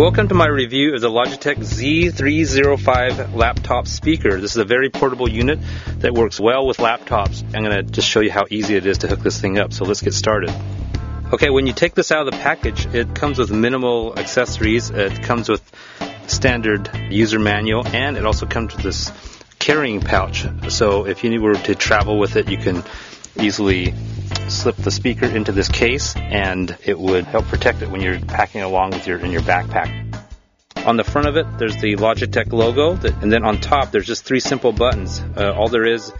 Welcome to my review of the Logitech Z305 laptop speaker. This is a very portable unit that works well with laptops. I'm going to just show you how easy it is to hook this thing up. So let's get started. Okay, when you take this out of the package, it comes with minimal accessories. It comes with standard user manual and it also comes with this carrying pouch. So if you were to travel with it, you can easily slip the speaker into this case and it would help protect it when you're packing along with your in your backpack. On the front of it, there's the Logitech logo, and then on top, there's just three simple buttons. Uh, all there is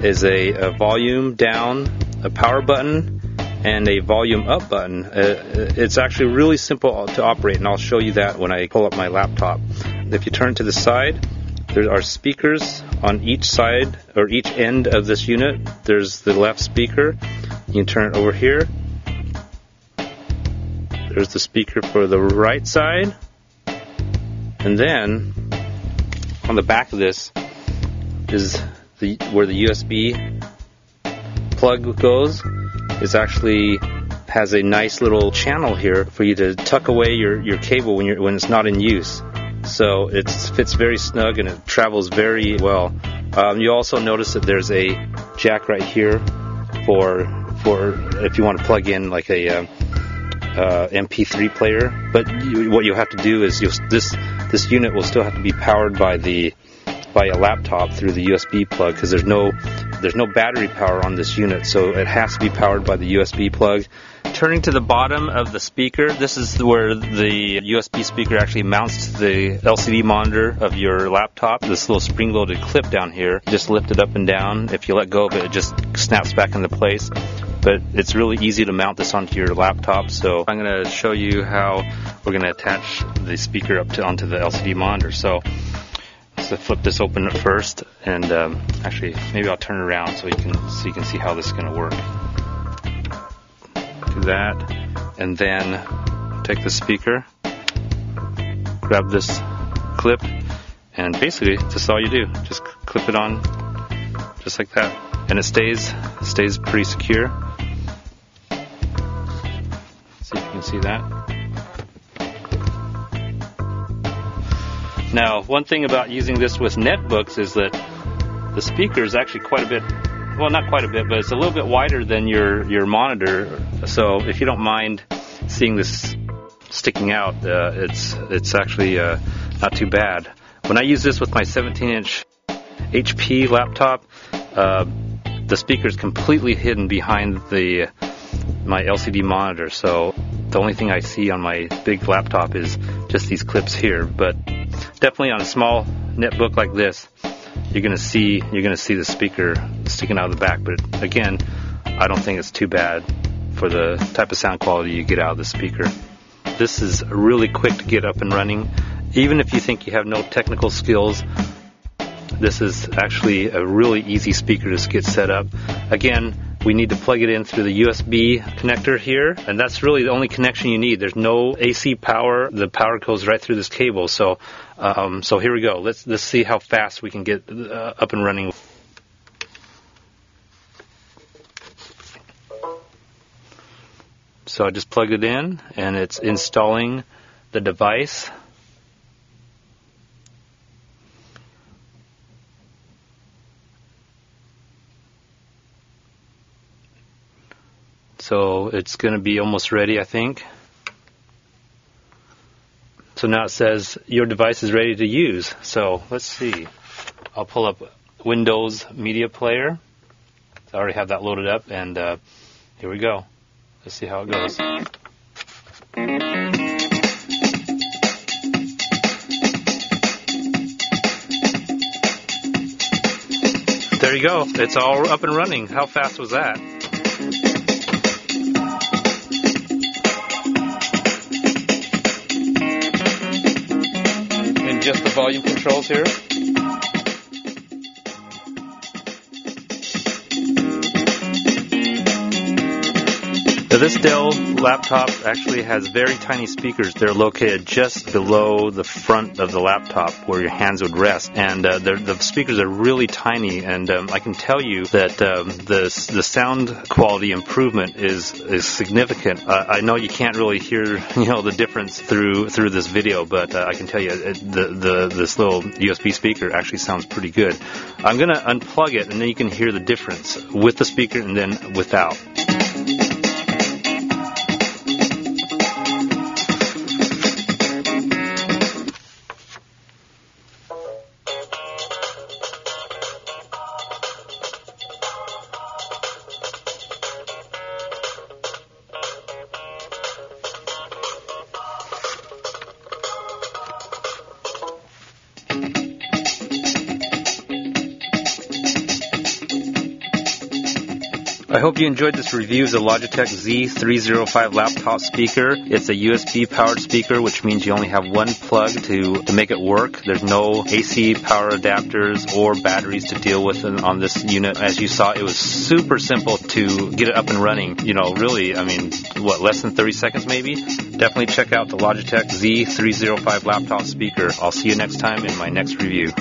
is a, a, volume down, a power button, and a volume up button. Uh, it's actually really simple to operate, and I'll show you that when I pull up my laptop. If you turn to the side, there are speakers on each side or each end of this unit. There's the left speaker. You can turn it over here. There's the speaker for the right side. And then on the back of this is the where the USB plug goes. It actually has a nice little channel here for you to tuck away your, your cable when you're when it's not in use. So it fits very snug and it travels very well. Um, you also notice that there's a jack right here for for if you want to plug in like a uh, uh, MP3 player. But you, what you'll have to do is this this unit will still have to be powered by the by a laptop through the USB plug because there's no there's no battery power on this unit, so it has to be powered by the USB plug. Turning to the bottom of the speaker, this is where the USB speaker actually mounts to the LCD monitor of your laptop. This little spring-loaded clip down here, just lift it up and down. If you let go of it, it just snaps back into place. But it's really easy to mount this onto your laptop. So I'm going to show you how we're going to attach the speaker up to onto the LCD monitor. So let's flip this open first, and um, actually maybe I'll turn it around so you can so you can see how this is going to work do that, and then take the speaker, grab this clip, and basically that's all you do. Just clip it on, just like that, and it stays stays pretty secure. You can see that. Now, one thing about using this with netbooks is that the speaker is actually quite a bit well, not quite a bit, but it's a little bit wider than your your monitor. So if you don't mind seeing this sticking out, uh, it's it's actually uh, not too bad. When I use this with my 17-inch HP laptop, uh, the speaker is completely hidden behind the my LCD monitor. So the only thing I see on my big laptop is just these clips here. But definitely on a small netbook like this, you're gonna see you're gonna see the speaker sticking out of the back. But again, I don't think it's too bad for the type of sound quality you get out of the speaker. This is really quick to get up and running. Even if you think you have no technical skills, this is actually a really easy speaker to get set up. Again, we need to plug it in through the USB connector here, and that's really the only connection you need. There's no AC power. The power goes right through this cable. So, um, so here we go. Let's let's see how fast we can get uh, up and running. So I just plugged it in, and it's installing the device. So it's going to be almost ready, I think. So now it says your device is ready to use. So let's see. I'll pull up Windows Media Player. I already have that loaded up, and uh, here we go. Let's see how it goes. There you go. It's all up and running. How fast was that? Adjust the volume controls here. This Dell laptop actually has very tiny speakers. They're located just below the front of the laptop where your hands would rest, and uh, the speakers are really tiny. And um, I can tell you that um, the the sound quality improvement is is significant. Uh, I know you can't really hear you know the difference through through this video, but uh, I can tell you it, the the this little USB speaker actually sounds pretty good. I'm gonna unplug it, and then you can hear the difference with the speaker and then without. I hope you enjoyed this review of the Logitech Z305 laptop speaker. It's a USB powered speaker, which means you only have one plug to, to make it work. There's no AC power adapters or batteries to deal with on this unit. As you saw, it was super simple to get it up and running. You know, really, I mean, what, less than 30 seconds maybe? Definitely check out the Logitech Z305 laptop speaker. I'll see you next time in my next review.